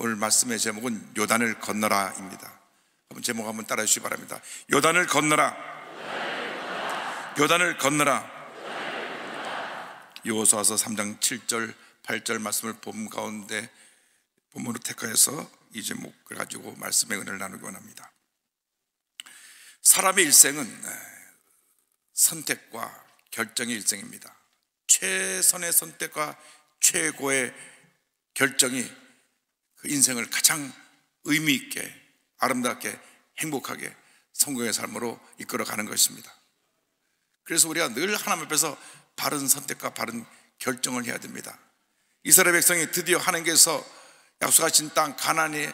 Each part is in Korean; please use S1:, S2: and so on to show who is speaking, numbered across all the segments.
S1: 오늘 말씀의 제목은 요단을 건너라입니다. 한번 제목 한번 따라해 주시기 바랍니다. 요단을 건너라. 요단을 건너라. 요호수아서 3장 7절 8절 말씀을 본 가운데 본문으로 택하여서 이 제목을 가지고 말씀의 은혜를 나누기 원합니다. 사람의 일생은 선택과 결정의 일생입니다. 최선의 선택과 최고의 결정이 그 인생을 가장 의미 있게 아름답게 행복하게 성공의 삶으로 이끌어가는 것입니다. 그래서 우리가 늘 하나님 앞에서 바른 선택과 바른 결정을 해야 됩니다. 이스라엘 백성이 드디어 하나님께서 약속하신 땅 가나안의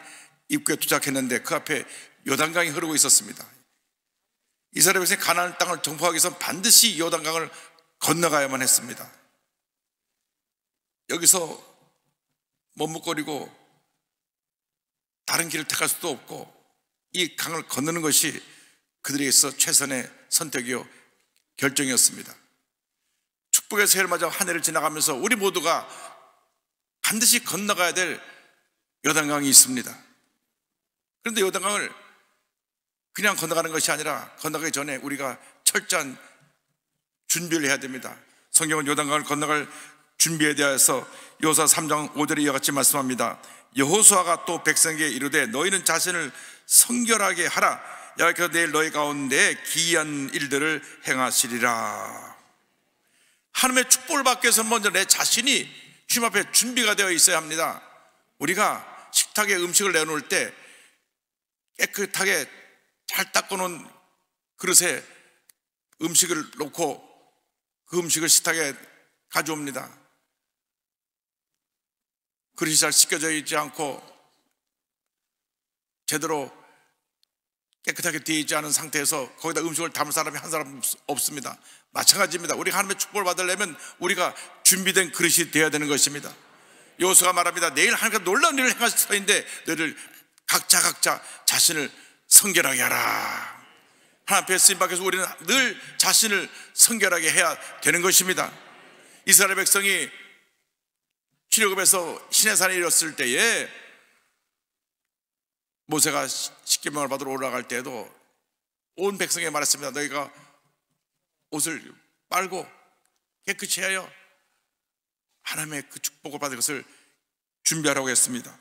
S1: 입구에 도착했는데 그 앞에 요단강이 흐르고 있었습니다. 이스라엘 백성이 가나안 땅을 정복하기 위해서 반드시 요단강을 건너가야만 했습니다. 여기서 머뭇거리고 다른 길을 택할 수도 없고 이 강을 건너는 것이 그들에게서 최선의 선택이요 결정이었습니다. 축복의 새해를 맞아 한 해를 지나가면서 우리 모두가 반드시 건너가야 될 요단강이 있습니다. 그런데 요단강을 그냥 건너가는 것이 아니라 건너가기 전에 우리가 철저한 준비를 해야 됩니다. 성경은 요단강을 건너갈 준비에 대해서 요사 3장 5절에 이와 같이 말씀합니다. 여호수아가 또 백성에게 이르되 너희는 자신을 성결하게 하라. 여호와께서 내일 너희 가운데 기이한 일들을 행하시리라. 하나님의 축복을 받기 위해서 먼저 내 자신이 주님 앞에 준비가 되어 있어야 합니다. 우리가 식탁에 음식을 내놓을 때 깨끗하게 잘 닦아놓은 그릇에 음식을 놓고 그 음식을 식탁에 가져옵니다. 그릇이 잘 씻겨져 있지 않고 제대로 깨끗하게 되어 있지 않은 상태에서 거기다 음식을 담을 사람이 한 사람 없습니다. 마찬가지입니다. 우리가 하나님의 축복을 받으려면 우리가 준비된 그릇이 되어야 되는 것입니다. 요수가 말합니다. 내일 하나님께 놀라운 일을 행하실 터인데 너희들 각자 각자 자신을 성결하게 하라. 하나님 앞에 쓰임 밖에서 우리는 늘 자신을 성결하게 해야 되는 것입니다. 이스라엘 백성이 출애굽에서 시내산에 이뤘을 때에 모세가 십계명을 받으러 올라갈 때에도 온 백성에게 말했습니다. 너희가 옷을 빨고 깨끗이 하여 하나님의 그 축복을 받을 것을 준비하라고 했습니다.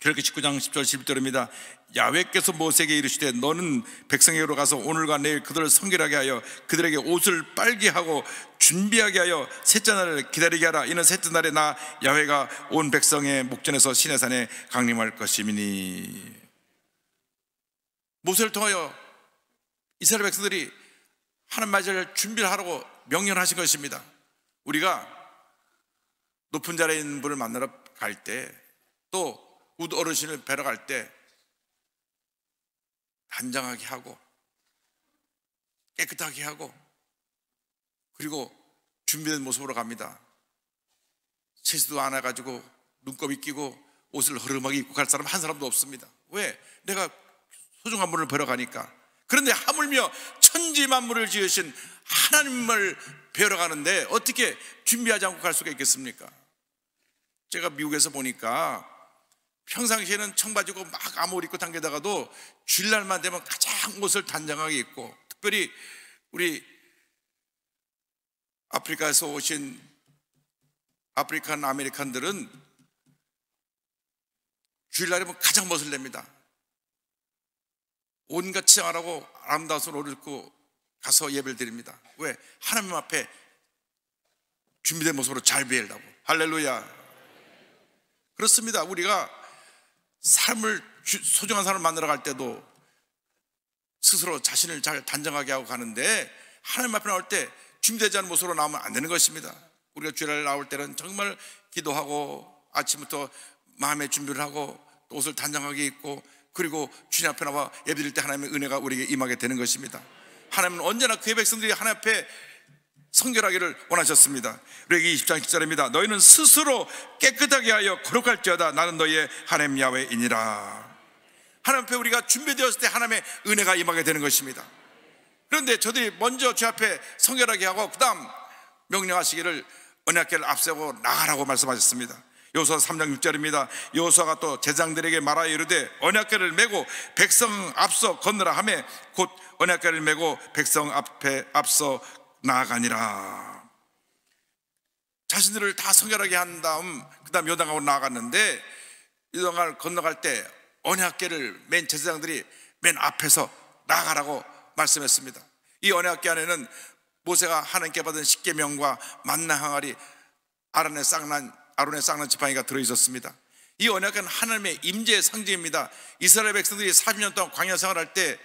S1: 그렇게 19장 10절 11절입니다. 야외께서 모세에게 이르시되 너는 백성에게로 가서 오늘과 내일 그들을 성결하게 하여 그들에게 옷을 빨게 하고 준비하게 하여 셋째 날을 기다리게 하라. 이는 셋째 날에 나 야외가 온 백성의 목전에서 시내산에 강림할 것이니 모세를 통하여 이스라엘 백성들이 하나님 말씀을 준비를 하라고 명령하신 것입니다. 우리가 높은 자리에 있는 분을 만나러 갈 때 또 웃어르신을 뵈러 갈 때 단정하게 하고 깨끗하게 하고 그리고 준비된 모습으로 갑니다. 세수도 안 해가지고 눈곱이 끼고 옷을 허름하게 입고 갈 사람 한 사람도 없습니다. 왜? 내가 소중한 분을 뵈러 가니까. 그런데 하물며 천지 만물을 지으신 하나님을 뵈러 가는데 어떻게 준비하지 않고 갈 수가 있겠습니까? 제가 미국에서 보니까 평상시에는 청바지고 막 암홀 입고 당겨다가도 주일날만 되면 가장 옷을 단정하게 입고 특별히 우리 아프리카에서 오신 African American들은 주일날이면 가장 멋을 냅니다. 온갖 치장을 하고 아름다운 옷을 입고 가서 예배를 드립니다. 왜? 하나님 앞에 준비된 모습으로 잘 뵈려고. 할렐루야. 그렇습니다. 우리가 삶을 소중한 사람을 만나러 갈 때도 스스로 자신을 잘 단정하게 하고 가는데 하나님 앞에 나올 때 준비되지 않은 모습으로 나오면 안 되는 것입니다. 우리가 주일날 나올 때는 정말 기도하고 아침부터 마음의 준비를 하고 또 옷을 단정하게 입고 그리고 주님 앞에 나와 예배드릴 때 하나님의 은혜가 우리에게 임하게 되는 것입니다. 하나님은 언제나 그의 백성들이 하나님 앞에 성결하기를 원하셨습니다. 레기 20장 10절입니다. 너희는 스스로 깨끗하게 하여 거룩할지어다 나는 너희의 하나님 야외이니라. 하나님 앞에 우리가 준비되었을 때 하나님의 은혜가 임하게 되는 것입니다. 그런데 저들이 먼저 주 앞에 성결하게 하고 그 다음 명령하시기를 언약계를 앞세고 나가라고 말씀하셨습니다. 여호수아 3장 6절입니다. 여호수아가 또 제장들에게 말하여 이르되 언약궤를 메고 백성 앞서 건너라 하매 곧 언약궤를 메고 백성 앞에 앞서 나아가니라. 자신들을 다 성결하게 한 다음 그 다음 요단강으로 나아갔는데 요단강을 건너갈 때 언약궤를 맨 제사장들이 맨 앞에서 나가라고 말씀했습니다. 이 언약궤 안에는 모세가 하나님께 받은 십계명과 만나 항아리 아론의 쌍난 아론의 쌍난 지팡이가 들어 있었습니다. 이 언약궤는 하나님의 임재의 상징입니다. 이스라엘 백성들이 40년 동안 광야 생활할 때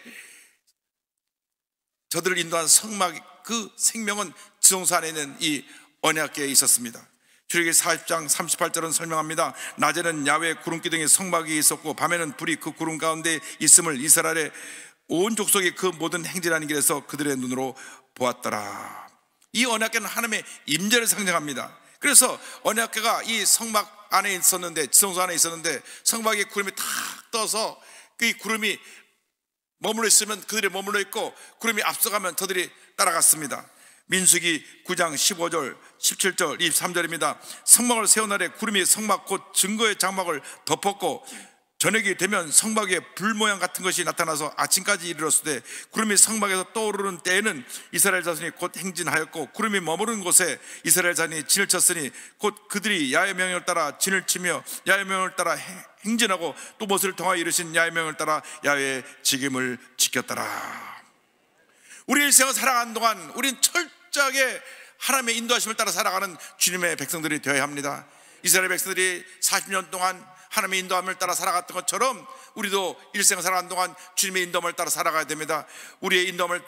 S1: 저들을 인도한 성막 그 생명은 지성소 안에 있는 이 언약궤에 있었습니다. 출애기 40장 38절은 설명합니다. 낮에는 야외 구름 기둥에 성막이 있었고 밤에는 불이 그 구름 가운데 있음을 이스라엘의 온 족속이 그 모든 행진하는 길에서 그들의 눈으로 보았더라. 이 언약궤는 하나님의 임재를 상징합니다. 그래서 언약궤가 이 성막 안에 있었는데 지성소 안에 있었는데 성막에 구름이 탁 떠서 그 구름이 머물러 있으면 그들이 머물러 있고 구름이 앞서가면 저들이 따라갔습니다. 민수기 9장 15절, 17절, 23절입니다. 성막을 세운 날에 구름이 성막 곧 증거의 장막을 덮었고 저녁이 되면 성막에 불 모양 같은 것이 나타나서 아침까지 이르렀을 때 구름이 성막에서 떠오르는 때에는 이스라엘 자손이 곧 행진하였고 구름이 머무른 곳에 이스라엘 자손이 진을 쳤으니 곧 그들이 야의 명령을 따라 진을 치며 야의 명령을 따라 행진하고 또 모세를 통하여 이르신 야의 명령을 따라 야의 직임을 지켰더라 우리 일생을 살아가는 동안 우리는 철저하게 하나님의 인도하심을 따라 살아가는 주님의 백성들이 되어야 합니다 이스라엘 백성들이 40년 동안 하나님의 인도함을 따라 살아갔던 것처럼 우리도 일생 살아가는 동안 주님의 인도함을 따라 살아가야 됩니다. 우리의 인도함을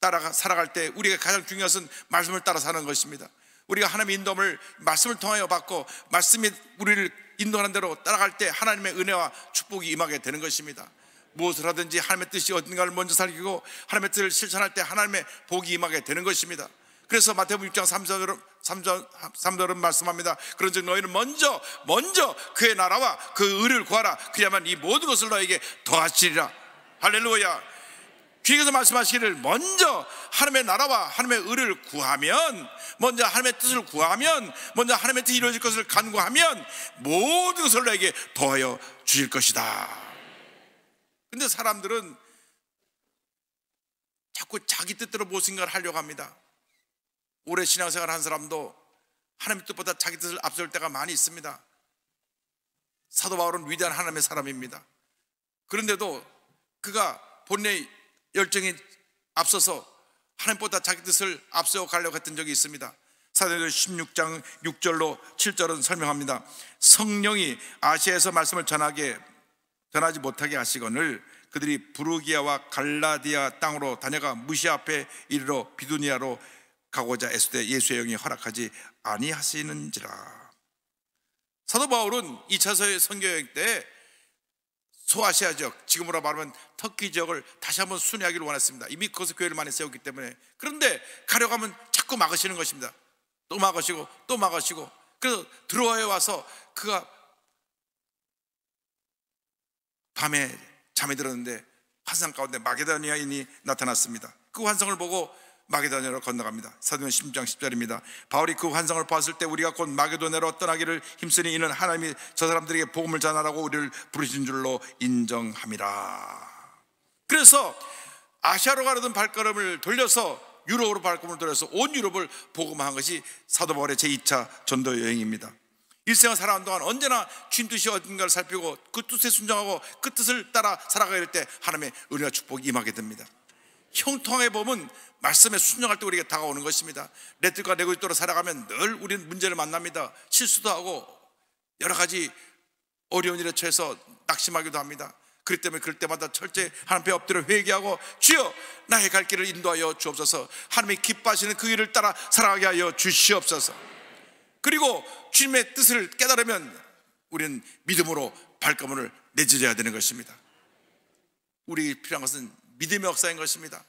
S1: 따라 살아갈 때 우리가 가장 중요한 것은 말씀을 따라 사는 것입니다. 우리가 하나님의 인도함을 말씀을 통하여 받고 말씀이 우리를 인도하는 대로 따라갈 때 하나님의 은혜와 축복이 임하게 되는 것입니다. 무엇을 하든지 하나님의 뜻이 어딘가를 먼저 살리고 하나님의 뜻을 실천할 때 하나님의 복이 임하게 되는 것입니다. 그래서 마태복음 6장 3절은 3절, 3절은 말씀합니다. 그런즉 너희는 먼저 먼저 그의 나라와 그 의를 구하라. 그야만 이 모든 것을 너에게 더하시리라. 할렐루야. 주님께서 말씀하시기를 먼저 하나님의 나라와 하나님의 의를 구하면 먼저 하나님의 뜻을 구하면 먼저 하나님의 뜻이 이루어질 것을 간구하면 모든 것을 너에게 더하여 주실 것이다. 근데 사람들은 자꾸 자기 뜻대로 무엇인가를 뭐 하려고 합니다. 오래 신앙생활 한 사람도 하나님의 뜻보다 자기 뜻을 앞설 때가 많이 있습니다. 사도 바울은 위대한 하나님의 사람입니다. 그런데도 그가 본래 열정이 앞서서 하나님보다 자기 뜻을 앞세워 가려고 했던 적이 있습니다. 사도행전 16장 6절로 7절은 설명합니다. 성령이 아시아에서 말씀을 전하게 전하지 못하게 하시거늘 그들이 부르기아와 갈라디아 땅으로 다녀가 무시 앞에 이르러 비두니아로 가고자 때 예수의 영이 허락하지 아니하시는지라. 사도 바울은 2차서의 선교여행 때 소아시아 지역, 지금으로 말하면 터키 지역을 다시 한번 순회하기를 원했습니다. 이미 그것을 교회를 많이 세웠기 때문에. 그런데 가려고 하면 자꾸 막으시는 것입니다. 또 막으시고, 또 막으시고. 그래서 들어와야 와서 그가 밤에 잠이 들었는데 환상 가운데 마게다니아인이 나타났습니다. 그 환상을 보고 마게도냐로 건너갑니다. 사도행 16장 10절입니다. 바울이 그 환상을 봤을 때 우리가 곧 마게도냐로 떠나기를 힘쓰니 이는 하나님이 저 사람들에게 복음을 전하라고 우리를 부르신 줄로 인정함이라. 그래서 아시아로 가려던 발걸음을 돌려서 유럽으로 발걸음을 돌려서 온 유럽을 복음한 것이 사도 바울의 제2차 전도 여행입니다. 일생을 살아온 동안 언제나 주님 뜻이 어딘가를 살피고 그 뜻에 순종하고 그 뜻을 따라 살아가야 할 때 하나님의 은혜와 축복이 임하게 됩니다. 형통하게 보면 말씀에 순종할 때 우리에게 다가오는 것입니다. 내 의도로 살아가면 늘 우리는 문제를 만납니다. 실수도 하고 여러 가지 어려운 일에 처해서 낙심하기도 합니다. 그렇기 때문에 그럴 때마다 철저히 하나님 배 엎드려 회개하고 주여 나의 갈 길을 인도하여 주옵소서 하나님이 기뻐하시는 그 일을 따라 살아가게 하여 주시옵소서 그리고 주님의 뜻을 깨달으면 우리는 믿음으로 발걸음을 내딛어야 되는 것입니다 우리 필요한 것은 믿음의 역사인 것입니다.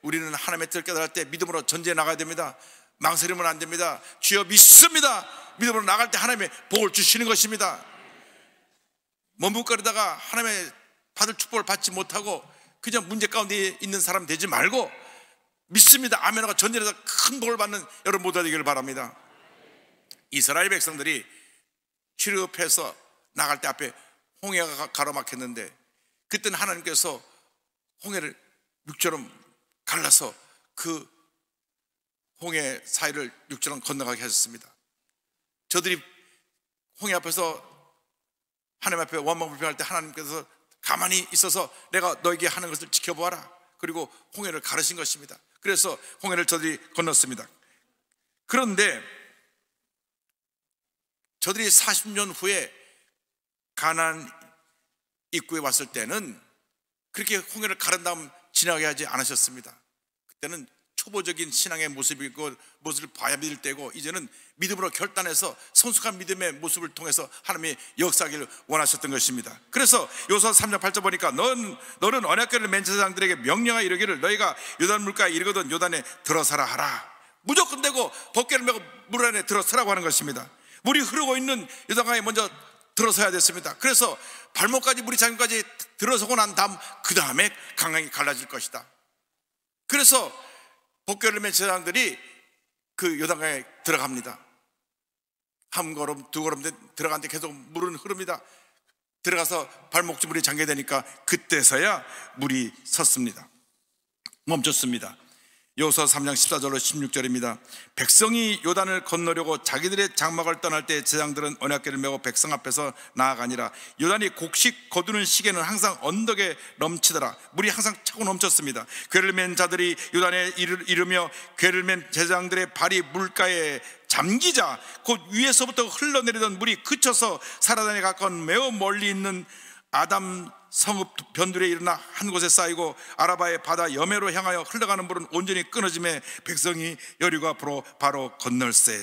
S1: 우리는 하나님의 뜻을 깨달을 때 믿음으로 전제해 나가야 됩니다. 망설이면 안 됩니다. 주여 믿습니다. 믿음으로 나갈 때 하나님의 복을 주시는 것입니다. 머뭇거리다가 하나님의 받을 축복을 받지 못하고 그냥 문제 가운데 있는 사람 되지 말고 믿습니다. 아멘하고 전제해서 큰 복을 받는 여러분 모두 되기를 바랍니다. 이스라엘 백성들이 출입해서 나갈 때 앞에 홍해가 가로막혔는데 그때는 하나님께서 홍해를 육처럼 갈라서 그 홍해 사이를 육처럼 건너가게 하셨습니다. 저들이 홍해 앞에서 하나님 앞에 원망불평할 때 하나님께서 가만히 있어서 내가 너에게 하는 것을 지켜보아라. 그리고 홍해를 가르신 것입니다. 그래서 홍해를 저들이 건넜습니다. 그런데 저들이 40년 후에 가난 입구에 왔을 때는 그렇게 홍해를 가른 다음 지나게 하지 않으셨습니다. 그때는 초보적인 신앙의 모습이고 모습을 봐야 믿을 때고 이제는 믿음으로 결단해서 성숙한 믿음의 모습을 통해서 하나님이 역사하기를 원하셨던 것입니다. 그래서 요서 3장 8절 보니까 넌 너는 언약궤를 맨 제사장들에게 명령하 이르기를 너희가 요단 물가에 이르거든 요단에 들어서라 하라. 무조건 되고 벗개를 메고 물 안에 들어서라고 하는 것입니다. 물이 흐르고 있는 요단강에 먼저 들어서야 됐습니다. 그래서 발목까지 물이 장까지 들어서고 난 다음 그 다음에 강강이 갈라질 것이다. 그래서 복교를 맨 제사장들이 그 요단강에 들어갑니다. 한 걸음, 두 걸음 들어가는데 계속 물은 흐릅니다. 들어가서 발목지 물이 잠겨되니까 그때서야 물이 섰습니다. 멈췄습니다. 요서 3장 14절로 16절입니다. 백성이 요단을 건너려고 자기들의 장막을 떠날 때 제장들은 언약궤를 메고 백성 앞에서 나아가니라. 요단이 곡식 거두는 시계는 항상 언덕에 넘치더라. 물이 항상 차고 넘쳤습니다. 괴를 맨 자들이 요단에 이르며 괴를 맨 제장들의 발이 물가에 잠기자 곧 위에서부터 흘러내리던 물이 그쳐서 사라단에 가까운 매우 멀리 있는 아담 성읍 변두리에 일어나 한 곳에 쌓이고 아라바의 바다 여매로 향하여 흘러가는 물은 온전히 끊어짐에 백성이 여리고 앞으로 바로 건널세.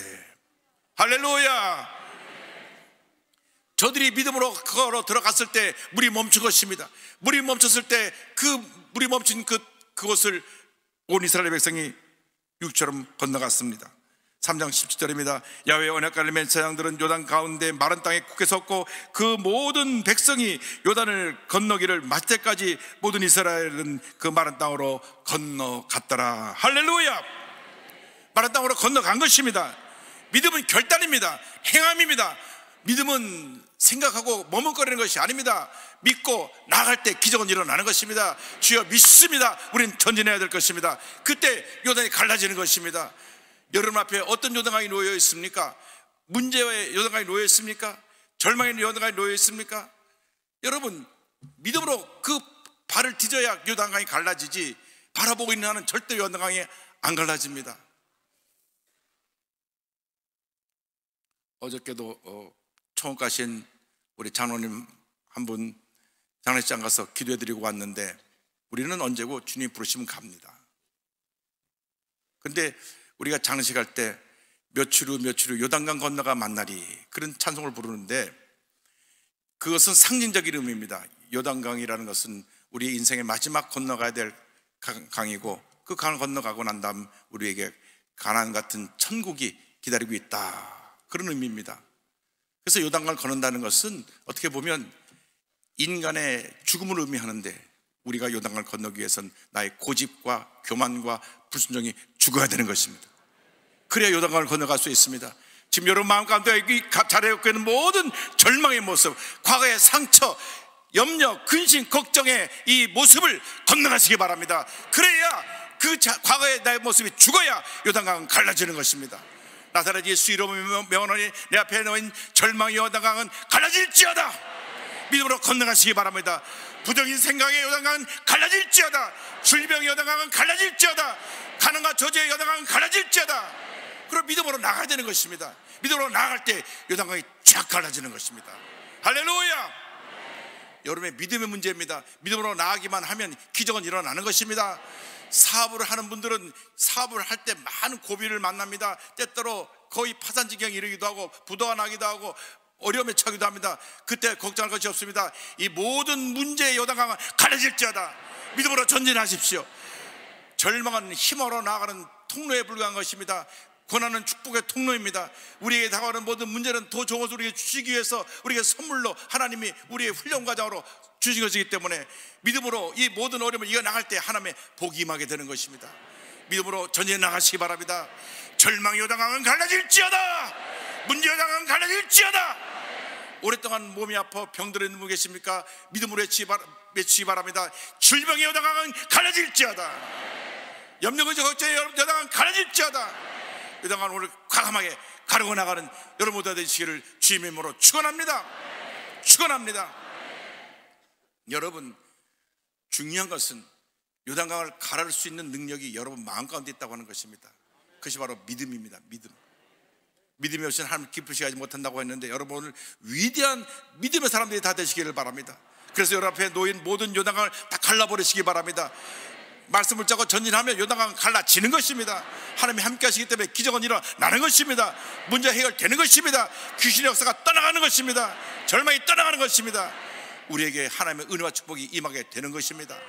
S1: 할렐루야! 저들이 믿음으로 걸어 들어갔을 때 물이 멈춘 것입니다. 물이 멈췄을 때 그 물이 멈춘 그, 그곳을 온 이스라엘 백성이 육처럼 건너갔습니다 3장 17절입니다. 야외 언약가를 맨 제장들은 요단 가운데 마른 땅에 굳게 섰고 그 모든 백성이 요단을 건너기를 마칠 때까지 모든 이스라엘은 그 마른 땅으로 건너갔더라. 할렐루야! 마른 땅으로 건너간 것입니다. 믿음은 결단입니다. 행함입니다. 믿음은 생각하고 머뭇거리는 것이 아닙니다. 믿고 나갈 때 기적은 일어나는 것입니다. 주여 믿습니다. 우린 전진해야 될 것입니다. 그때 요단이 갈라지는 것입니다. 여러분 앞에 어떤 요단강이 놓여 있습니까? 문제의 요단강이 놓여 있습니까? 절망의 요단강이 놓여 있습니까? 여러분 믿음으로 그 발을 뒤져야 요단강이 갈라지지 바라보고 있는 한은 절대 요단강이 안 갈라집니다. 어저께도 어, 초원 가신 우리 장로님 한 분 장례식장 가서 기도해드리고 왔는데 우리는 언제고 주님 부르시면 갑니다. 근데 우리가 장식할 때 며칠 후 며칠 후 요단강 건너가 만나리 그런 찬송을 부르는데 그것은 상징적인 의미입니다. 요단강이라는 것은 우리 인생의 마지막 건너가야 될 강이고 그 강을 건너가고 난 다음 우리에게 가난 같은 천국이 기다리고 있다. 그런 의미입니다. 그래서 요단강을 건넌다는 것은 어떻게 보면 인간의 죽음을 의미하는데 우리가 요단강을 건너기 위해서는 나의 고집과 교만과 불순종이 죽어야 되는 것입니다. 그래야 요단강을 건너갈 수 있습니다. 지금 여러분 마음 가운데 자리에 있는 모든 절망의 모습, 과거의 상처, 염려, 근심, 걱정의 이 모습을 건너가시기 바랍니다. 그래야 그 자, 과거의 나의 모습이 죽어야 요단강은 갈라지는 것입니다. 나사렛 예수 이름으로 명언하니 내 앞에 놓인 절망의 요단강은 갈라질지어다. 믿음으로 건너가시기 바랍니다. 부정인 생각의 요단강은 갈라질지어다. 질병의 요단강은 갈라질지어다. 가능과 저주의 요단강은 갈라질지어다. 그럼 믿음으로 나가야 되는 것입니다. 믿음으로 나갈 때 요단강이 쫙 갈라지는 것입니다. 할렐루야! 여러분의 믿음의 문제입니다. 믿음으로 나가기만 하면 기적은 일어나는 것입니다. 사업을 하는 분들은 사업을 할 때 많은 고비를 만납니다. 때때로 거의 파산 지경에 이르기도 하고 부도가 나기도 하고 어려움에 처하기도 합니다. 그때 걱정할 것이 없습니다. 이 모든 문제의 요단강은 갈라질지어다. 믿음으로 전진하십시오. 절망은 힘으로 나가는 통로에 불과한 것입니다. 고난은 축복의 통로입니다. 우리에게 다가오는 모든 문제는 더 좋은 것을 우리에게 주시기 위해서 우리에게 선물로 하나님이 우리의 훈련 과정으로 주신 것이기 때문에 믿음으로 이 모든 어려움을 이겨나갈 때 하나님의 복이 임하게 되는 것입니다. 믿음으로 전진해 나가시기 바랍니다. 절망 요당강은 갈라질지어다. 문제당은 갈라질지어다 오랫동안 몸이 아파 병들어 있는 분 계십니까? 믿음으로 외치기 바랍니다 질병의 여당은 갈라질지어다 염려근저 걱정의 여당은 갈라질지어다 여당은 오늘 과감하게 가르고 나가는 여러분 모두 되시기를 주님의 이름으로 축원합니다 축원합니다 여러분 중요한 것은 요단강을 가를 수 있는 능력이 여러분 마음 가운데 있다고 하는 것입니다. 그것이 바로 믿음입니다. 믿음. 믿음이 없이는 하나님 기쁘시게 하지 못한다고 했는데 여러분 오늘 위대한 믿음의 사람들이 다 되시기를 바랍니다. 그래서 여러분 앞에 놓인 모든 요단강을 다 갈라버리시기 바랍니다. 말씀을 짜고 전진하면 요단강은 갈라지는 것입니다. 하나님이 함께 하시기 때문에 기적은 일어나는 것입니다. 문제 해결되는 것입니다. 귀신의 역사가 떠나가는 것입니다. 절망이 떠나가는 것입니다. 우리에게 하나님의 은혜와 축복이 임하게 되는 것입니다.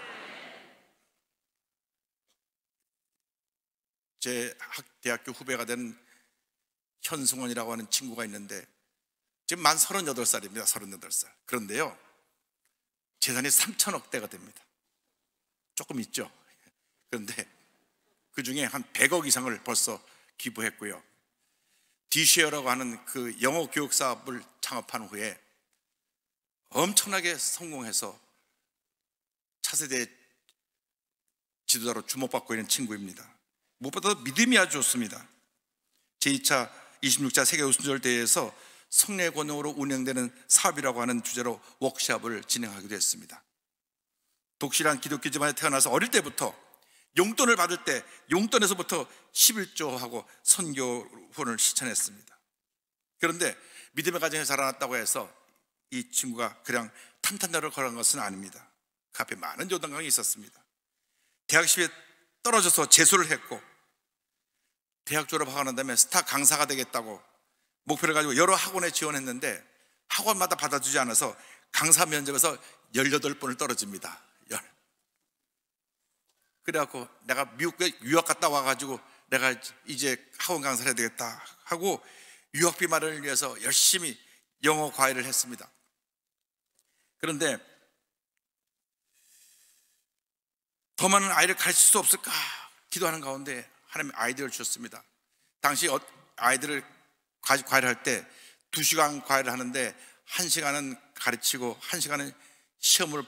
S1: 제 대학교 후배가 된 현승원이라고 하는 친구가 있는데 지금 만 38살입니다. 38살. 그런데요. 재산이 3천억 대가 됩니다. 조금 있죠. 그런데 그 중에 한 100억 이상을 벌써 기부했고요. 디쉐어라고 하는 그 영어 교육 사업을 창업한 후에 엄청나게 성공해서 차세대 지도자로 주목받고 있는 친구입니다. 무엇보다 믿음이 아주 좋습니다. 제2차 26차 세계 우승절 대회에서 성례 권능으로 운영되는 사업이라고 하는 주제로 워크샵을 진행하기도 했습니다. 독실한 기독교 집안에 태어나서 어릴 때부터 용돈을 받을 때 용돈에서부터 11조하고 선교훈을 실천했습니다. 그런데 믿음의 가정에 자라났다고 해서 이 친구가 그냥 탄탄대로 걸은 것은 아닙니다. 그 앞에 많은 요단강이 있었습니다. 대학 시에 떨어져서 재수를 했고 대학 졸업하고 난 다음에 스타 강사가 되겠다고 목표를 가지고 여러 학원에 지원했는데 학원마다 받아주지 않아서 강사 면접에서 18번을 떨어집니다. 그래갖고 내가 미국에 유학 갔다 와가지고 내가 이제 학원 강사를 해야 되겠다 하고 유학비 마련을 위해서 열심히 영어 과외를 했습니다. 그런데 더 많은 아이를 가르칠 수 없을까 기도하는 가운데 하나님 아이디어를 주셨습니다. 당시 어, 아이들을 과외를 할 때 두 시간 과외를 하는데 한 시간은 가르치고 한 시간은 시험을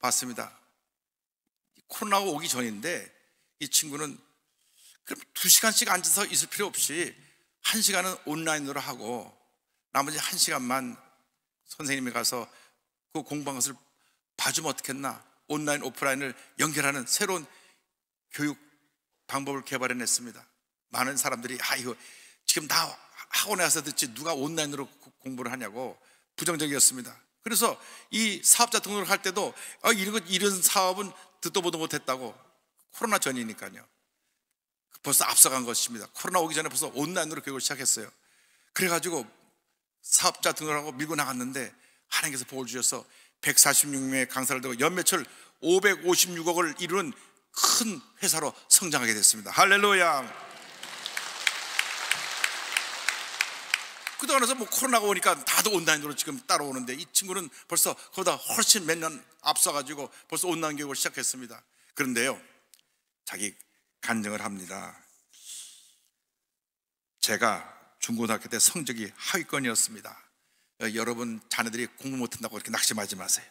S1: 봤습니다. 코로나가 오기 전인데 이 친구는 그럼 두 시간씩 앉아서 있을 필요 없이 한 시간은 온라인으로 하고 나머지 한 시간만 선생님이 가서 그 공부한 것을 봐주면 어떻겠나 온라인 오프라인을 연결하는 새로운 교육 방법을 개발해냈습니다. 많은 사람들이 아 이거 지금 다 학원에 와서 듣지 누가 온라인으로 공부를 하냐고 부정적이었습니다. 그래서 이 사업자 등록을 할 때도 아, 이런, 이런 사업은 듣도 보도 못했다고 코로나 전이니까요. 벌써 앞서간 것입니다. 코로나 오기 전에 벌써 온라인으로 교육을 시작했어요. 그래가지고 사업자 등록하고 밀고 나갔는데 하나님께서 복을 주셔서 146명의 강사를 두고 연매출 556억을 이루는 큰 회사로 성장하게 됐습니다. 할렐루야. 그동안에서 뭐 코로나가 오니까 다들 온라인으로 지금 따라오는데 이 친구는 벌써 그보다 훨씬 몇 년 앞서가지고 벌써 온라인 교육을 시작했습니다. 그런데요, 자기 간증을 합니다. 제가 중고등학교 때 성적이 하위권이었습니다. 어, 여러분 자녀들이 공부 못한다고 이렇게 낙심하지 마세요.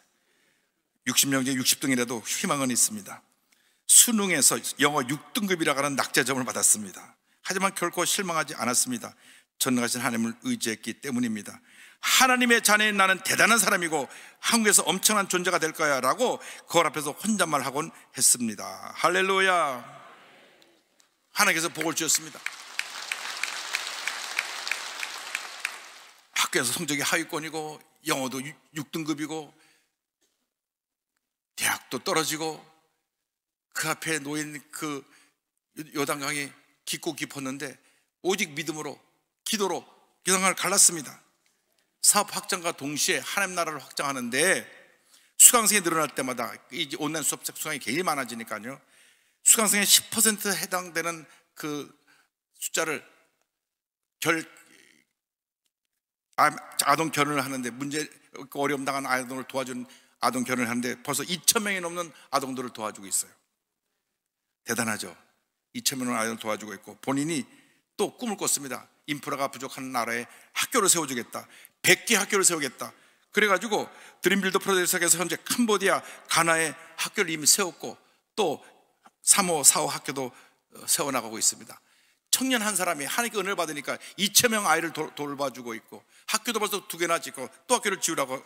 S1: 60명 중에 60등이라도 희망은 있습니다. 수능에서 영어 6등급이라고 하는 낙제점을 받았습니다. 하지만 결코 실망하지 않았습니다. 전능하신 하나님을 의지했기 때문입니다. 하나님의 자녀인 나는 대단한 사람이고 한국에서 엄청난 존재가 될 거야 라고 거울 앞에서 혼잣말 하곤 했습니다. 할렐루야. 하나님께서 복을 주셨습니다. 학교에서 성적이 하위권이고 영어도 6등급이고 대학도 떨어지고 그 앞에 놓인 그 요단강이 깊고 깊었는데 오직 믿음으로 기도로 요단강을 갈랐습니다. 사업 확장과 동시에 하나님 나라를 확장하는데 수강생이 늘어날 때마다 이제 온라인 수업 수강이 굉장히 많아지니까요. 수강생의 10% 해당되는 그 숫자를 결 아, 아동 결혼을 하는데 문제 어려움 당한 아동을 도와주는 아동 결혼을 하는데 벌써 2천 명이 넘는 아동들을 도와주고 있어요. 대단하죠. 2천 명의 아동을 도와주고 있고 본인이 또 꿈을 꿨습니다. 인프라가 부족한 나라에 학교를 세워주겠다. 100개 학교를 세우겠다. 그래가지고 드림빌더 프로젝트에서 현재 캄보디아, 가나에 학교를 이미 세웠고 또 3호, 4호 학교도 어, 세워나가고 있습니다. 청년 한 사람이 하나님께 은혜를 받으니까 2천 명 아이를 돌- 돌봐주고 있고 학교도 벌써 두 개나 짓고 또 학교를 지으라고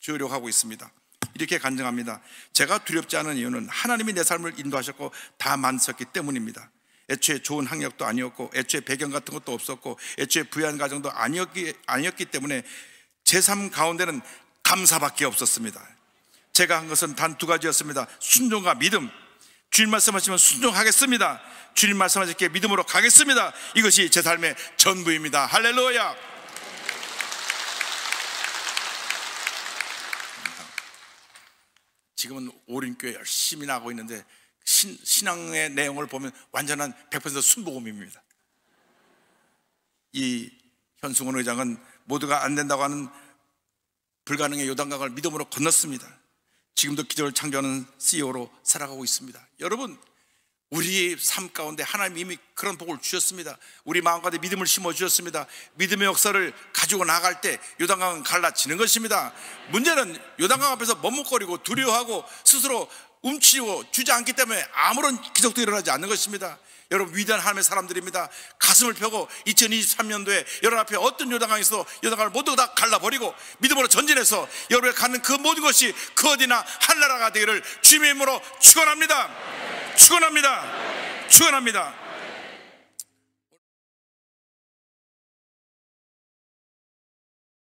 S1: 지으려고 하고 있습니다. 이렇게 간증합니다. 제가 두렵지 않은 이유는 하나님이 내 삶을 인도하셨고 다 만섰기 때문입니다. 애초에 좋은 학력도 아니었고 애초에 배경 같은 것도 없었고 애초에 부유한 가정도 아니었기, 아니었기 때문에 제 삶 가운데는 감사밖에 없었습니다. 제가 한 것은 단 두 가지였습니다. 순종과 믿음. 주일 말씀하시면 순종하겠습니다. 주일 말씀하실 게 믿음으로 가겠습니다. 이것이 제 삶의 전부입니다. 할렐루야. 지금은 오림교회 열심히 나가고 있는데 신, 신앙의 내용을 보면 완전한 100% 순복음입니다. 이 현승원 의장은 모두가 안 된다고 하는 불가능의 요단강을 믿음으로 건넜습니다. 지금도 기도를 창조하는 CEO로 살아가고 있습니다. 여러분, 우리 삶 가운데 하나님 이미 그런 복을 주셨습니다. 우리 마음 가운데 믿음을 심어 주셨습니다. 믿음의 역사를 가지고 나갈 때 요단강은 갈라지는 것입니다. 문제는 요단강 앞에서 머뭇거리고 두려워하고 스스로 움츠리고 주지 않기 때문에 아무런 기적도 일어나지 않는 것입니다. 여러분 위대한 하나님의 사람들입니다. 가슴을 펴고 2023년도에 여러분 앞에 어떤 있어도 요단강을 모두 다 갈라버리고 믿음으로 전진해서 여러분이 가는 그 모든 것이 그 어디나 한나라가 되기를 주님의 이름으로 축원합니다. 축원합니다. 축원합니다.